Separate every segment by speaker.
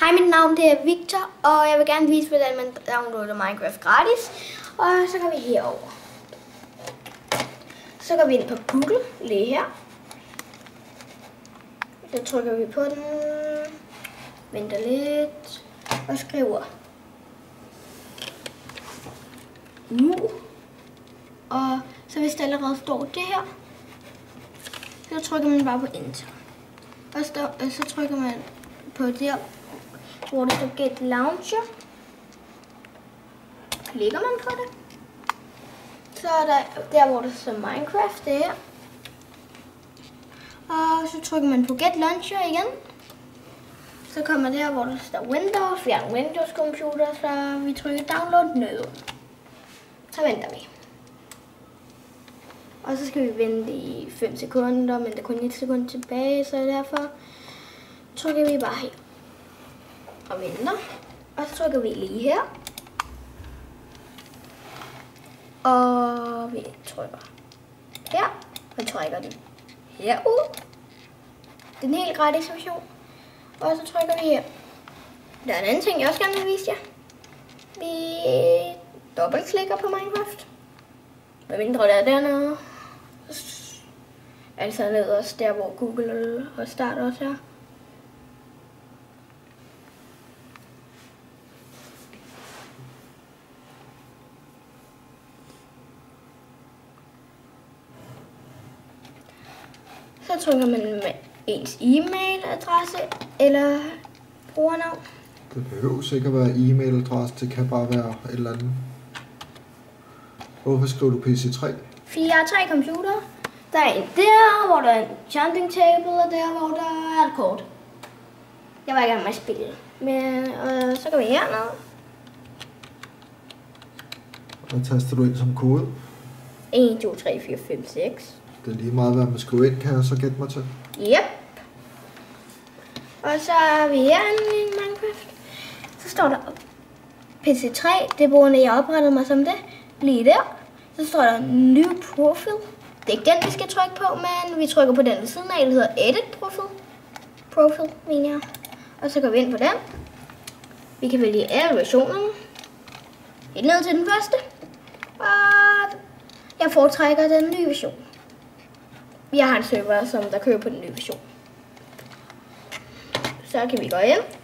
Speaker 1: Hej, mit navn det er Victor, og jeg vil gerne vise, hvordan man downloader Minecraft gratis. Og så går vi herover. Så går vi ind på Google, lige her. Så trykker vi på den, venter lidt og skriver nu. Og så hvis der allerede står det her, så trykker man bare på Enter. Og så, så trykker man på der, her der står Get Launcher. Klikker man på det. Så er der der, hvor der står Minecraft, det her. Og så trykker man på Get Launcher igen. Så kommer der, hvor der står Windows. Vi har en Windows computer, så vi trykker Download nu. Så venter vi. Og så skal vi vente i 5 sekunder, men der er kun 1 sekund tilbage, så derfor trykker vi bare her og vender. Og så trykker vi lige her. Og vi trykker her, og trykker den herud. Den helt rette version. Og så trykker vi her. Der er en anden ting, jeg også gerne vil vise jer. Vi dobbeltklikker på Minecraft. Hvad mindre der er dernede. Altså nederst der, hvor Google og Start også er. Så trykker man med ens e-mailadresse eller brugernavn.
Speaker 2: Det behøver sikkert være e-mailadresse, det kan bare være et eller andet. Hvorfor skriver du PC3?
Speaker 1: Fordi jeg har tre computer. Der er en der, hvor der er en chanting table, og der, hvor der er et kort. Jeg var i gang med at spille. Men øh, så går vi herned.
Speaker 2: Hvad taster du ind som kode?
Speaker 1: 1, 2, 3, 4, 5, 6.
Speaker 2: Det er lige meget, hvad man skriver ind, kan jeg så gætte mig til.
Speaker 1: Yep. Og så er vi herinde i Minecraft. Så står der PC3, det er brugende, jeg oprettede mig som det. Lige der. Så står der New Profile. Det er ikke den, vi skal trykke på, men vi trykker på den ved siden af. Det hedder Edit Profile. Profile, mener jeg. Og så går vi ind på den. Vi kan vælge alle versionerne. Helt ned til den første. Og jeg foretrækker den nye version. Jeg har en server, som der kører på den nye version. Så kan vi gå ind.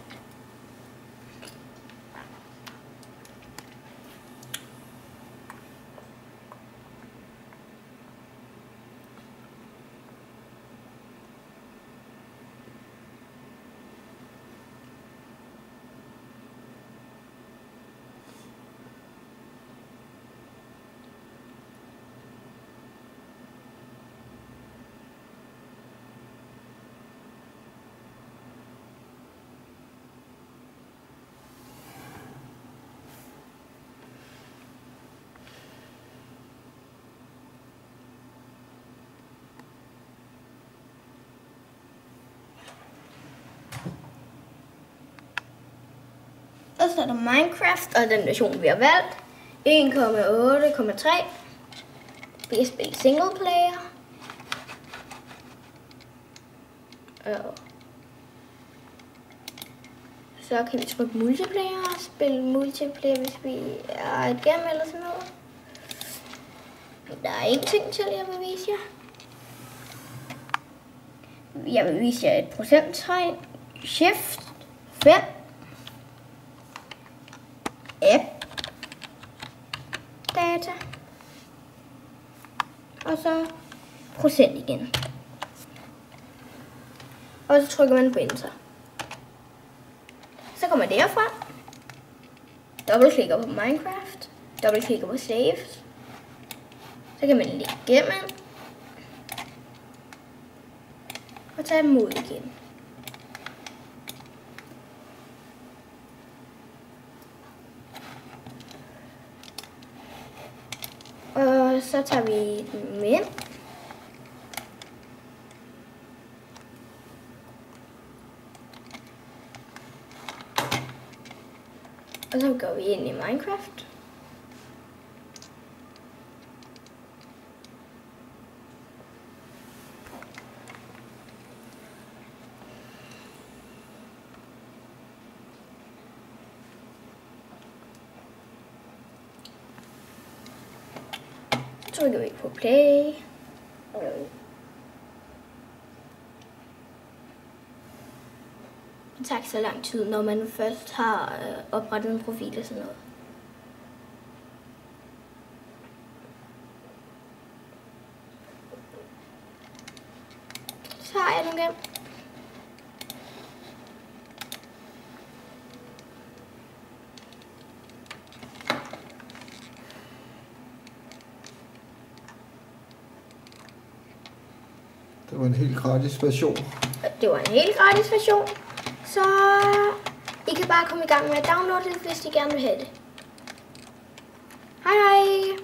Speaker 1: Og så er der Minecraft, og den version, vi har valgt. 1,8,3. Vi single player. Og så kan vi trykke multiplayer og spille multiplayer, hvis vi er igennem eller sådan noget. Der er en ting til, jeg vil vise jer. Jeg vil vise jer et procenttegn. Shift 5 app data og så procent igen. Og så trykker man på enter. Så kommer det herfra. Dobbeltklikker på Minecraft. Dobbeltklikker på Save. Så kan man lægge igennem. Og tage dem ud igen. Og så tager vi den med. Og så går vi ind i Minecraft. Trykker vi på play. Det tager ikke så lang tid, når man først har øh, oprettet en profil og sådan noget. Så har jeg den gennem.
Speaker 2: Det var en helt gratis version.
Speaker 1: Det var en helt gratis version. Så I kan bare komme i gang med at downloade det, hvis I gerne vil have det. Hej hej!